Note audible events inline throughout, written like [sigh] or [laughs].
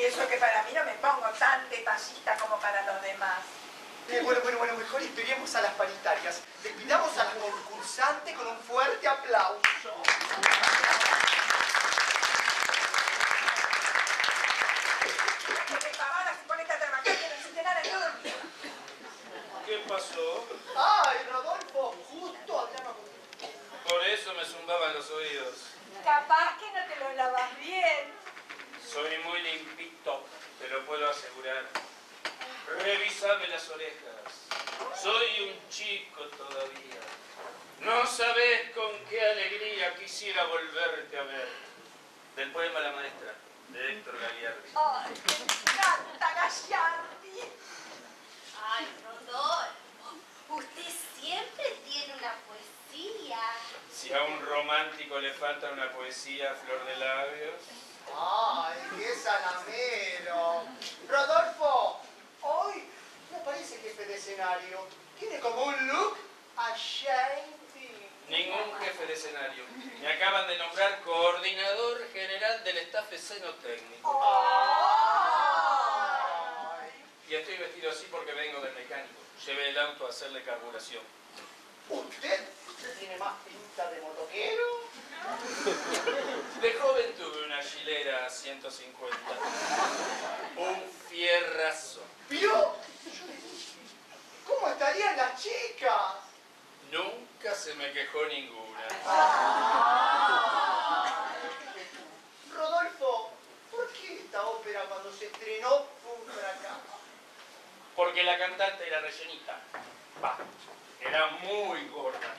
Y eso que para mí no me pongo tan detallista como para los demás. Eh, bueno, bueno, bueno, mejor esperemos a las paritarias. Despidamos a la concursante con un fuerte aplauso. ¿Qué pasó? ¡Ay, Rodolfo! Justo hablaba. Por eso me zumbaban los oídos. Capaz que no te lo lavas bien. Soy muy limpito, te lo puedo asegurar. Revisame las orejas. Soy un chico todavía. No sabes con qué alegría quisiera volverte a ver. Del poema La Maestra, de Héctor Gagliardi. Ay, me encanta Gallardi. Ay, Rodolfo, usted siempre tiene una poesía. Si a un romántico le falta una poesía a flor de labios. ¡Ay, qué salamero! Rodolfo, de escenario. Tiene como un look a Ningún jefe de escenario. Me acaban de nombrar coordinador general del staff escenotécnico. ¡Ay! Y estoy vestido así porque vengo del mecánico. Llevé el auto a hacerle carburación. ¿Usted? ¿Usted tiene más pinta de motoquero? De joven tuve una chilera 150. Un fierrazo. ¿Vio? ¿Cómo estarían las chicas? Nunca se me quejó ninguna. Rodolfo, ¿por qué esta ópera cuando se estrenó fue un fracaso? Porque la cantante era rellenita. Va, era muy gorda.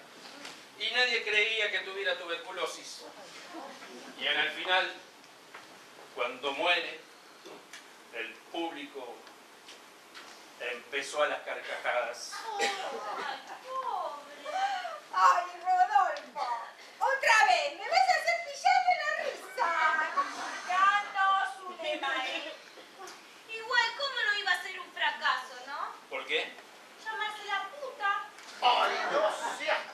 Y nadie creía que tuviera tuberculosis. Y en el final, cuando muere, el público empezó a las carcajadas. Ay, pobre. Ay, Rodolfo. Otra vez, me vas a hacer pillar de la risa. Ya no, Zulema, ¿eh? Igual, ¿cómo no iba a ser un fracaso, no? ¿Por qué? Llamarse la puta. ¡Ay, no seas!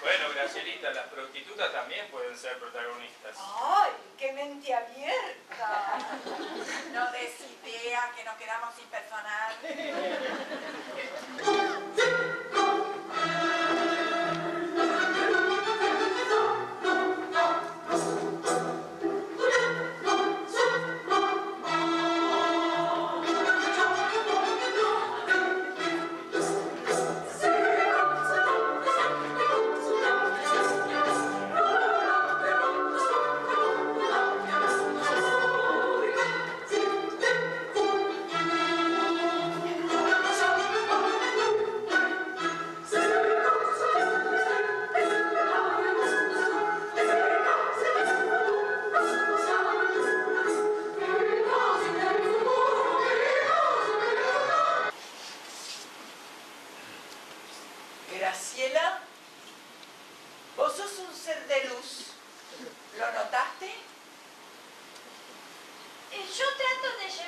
Bueno, Gracielita, las prostitutas también pueden ser protagonistas. Ay, qué mente abierta. No des idea que nos quedamos sin personal. [laughs]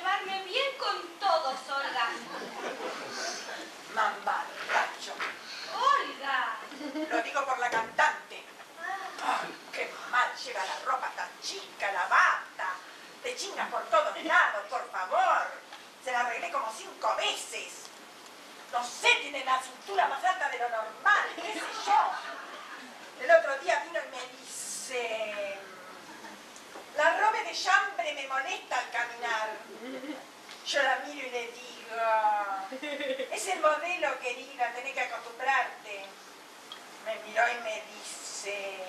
llevarme bien con todos, Olga. Mamarracho. Olga. Lo digo por la cantante. Ay, qué mal lleva la ropa tan chica, la bata. Te chingas por todos lados, por favor. Se la arreglé como cinco veces. No sé, tiene la cintura más alta de lo normal, qué sé yo. El otro día vino y me dice... La robe de que me molesta al caminar. Yo la miro y le digo, es el modelo querida, tenés que acostumbrarte. Me miró y me dice,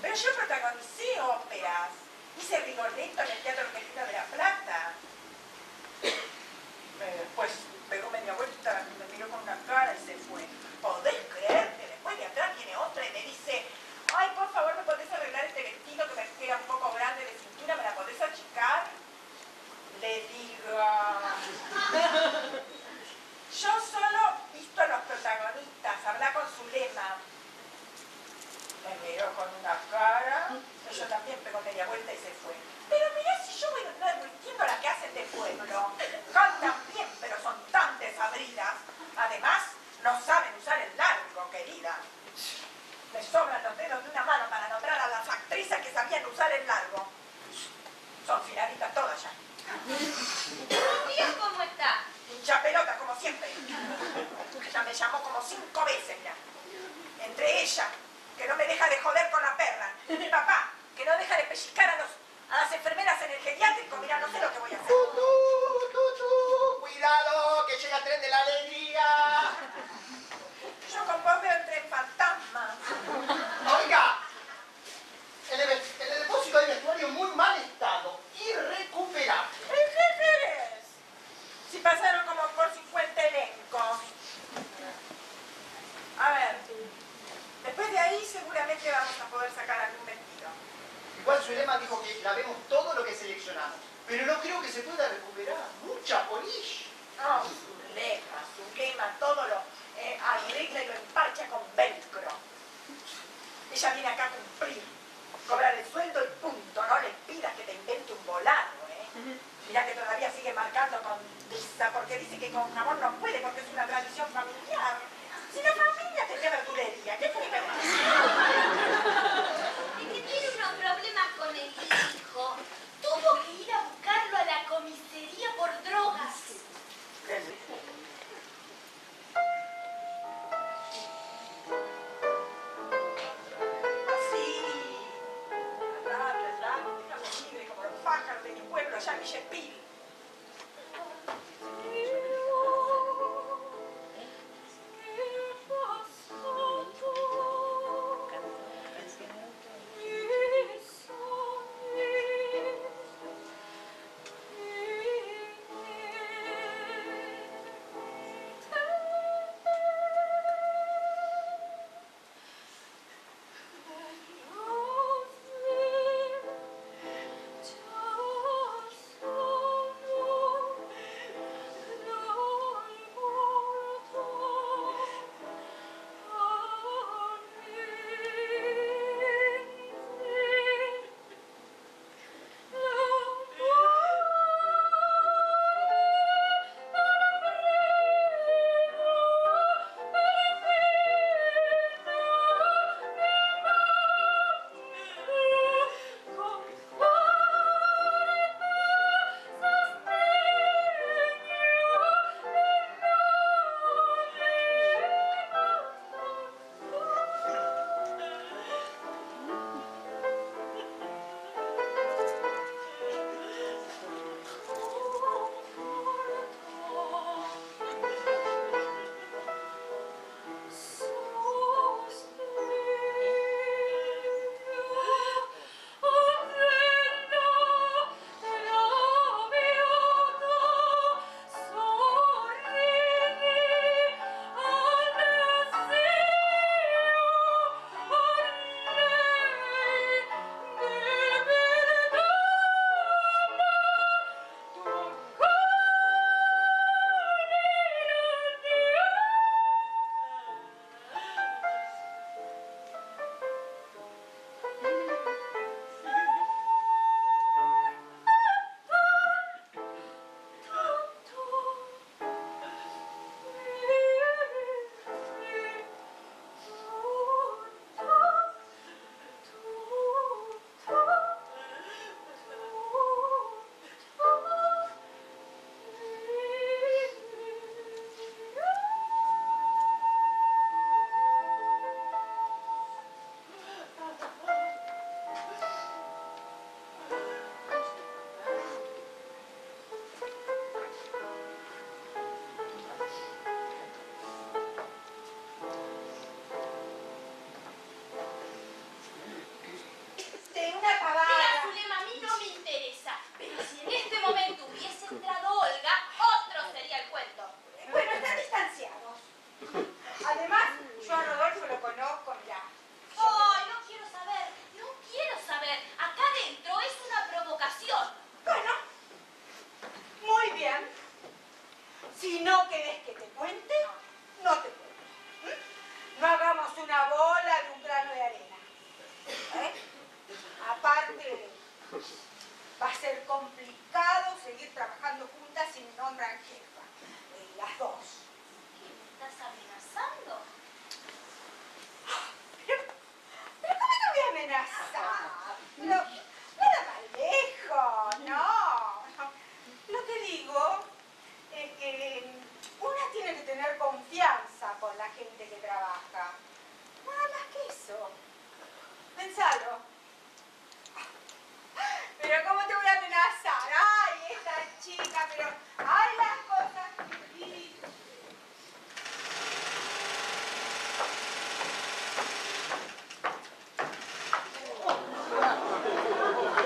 pero yo protagonicé óperas, hice Rigoletto en el Teatro Argentino de La Plata. Después pegó media vuelta, me miró con una cara y se fue. ¿Podés creer que después de atrás viene otra y me dice, usar el largo. Son finalistas todas ya. Dios, ¿cómo está? Hincha pelota, como siempre. Ella me llamó como cinco veces ya. Entre ella, que no me deja de joder con la perra. Mi papá, que no deja de pellizcar a, a las enfermeras en el geriátrico. Mira, no sé lo que voy a hacer. should be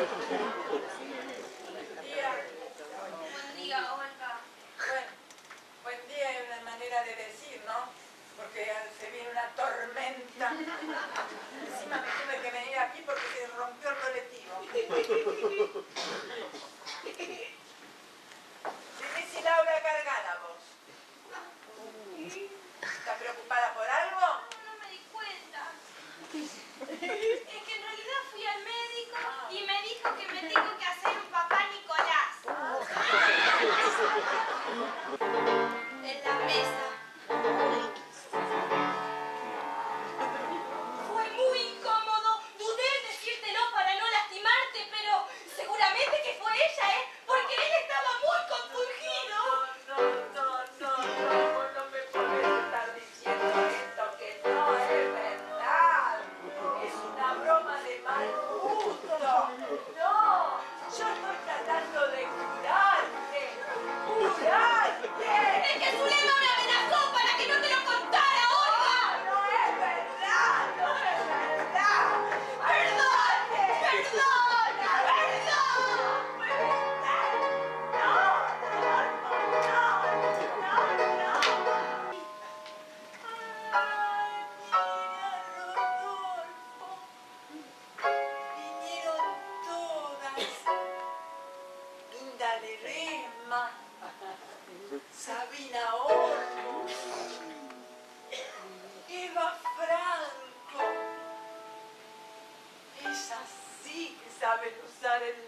Buen día, Olga. Bueno, buen día es una manera de decir, ¿no? Porque se viene una tormenta. Encima me tuve que venir aquí porque se rompió el colectivo. Tenés el aura cargada vos. ¿Estás preocupada por algo? No, no me di cuenta.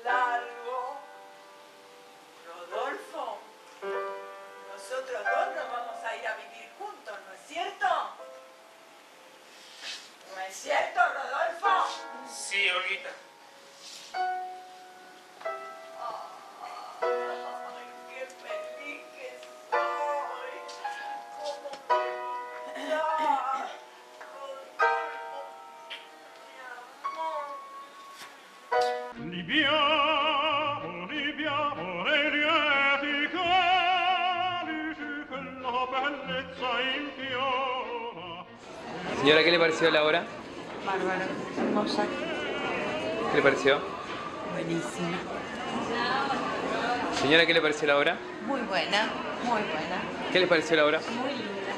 Largo. Rodolfo, nosotros dos nos vamos a ir a vivir juntos, ¿no es cierto? ¿No es cierto, Rodolfo? Sí, Olguita. Pareció la obra? Bárbaro, hermosa, ¿Qué le pareció? buenísima. Señora, ¿qué le pareció la obra? Muy buena, muy buena, ¿Qué le pareció la obra? muy linda.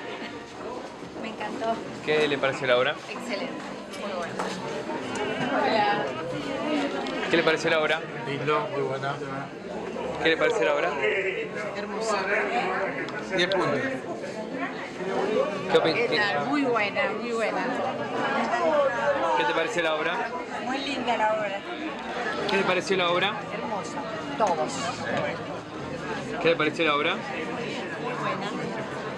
Me encantó, ¿Qué le pareció la obra? excelente, muy buena. ¿Qué le pareció la obra? Lindo, muy buena. ¿Qué le pareció la obra? Hermosa. 10 puntos. ¿Qué, qué- Muy buena, muy buena. qué te pareció la obra? Muy linda la obra, ¿Qué le pareció la obra? hermosa. Todos. ¿Qué le pareció la obra? Muy buena.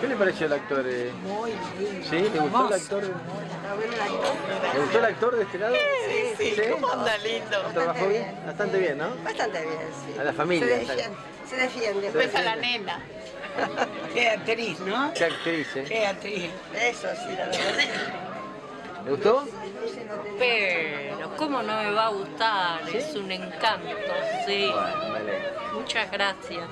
¿Qué le pareció el actor? eh? Muy lindo. ¿Sí? ¿Te gustó el actor? ¿Te gustó el actor de este lado? Sí, sí, ¿cómo anda lindo? ¿Trabajó bien? Bastante bien, ¿no? Bastante bien, sí. A la familia. Se defiende, se defiende. Después a la nena. [laughs] Qué actriz, ¿no? ¿Qué actriz, eh? Qué actriz. Eso sí, la verdad. ¿Le gustó? Pero, ¿cómo no me va a gustar? Es un encanto, sí. Vale. Muchas gracias.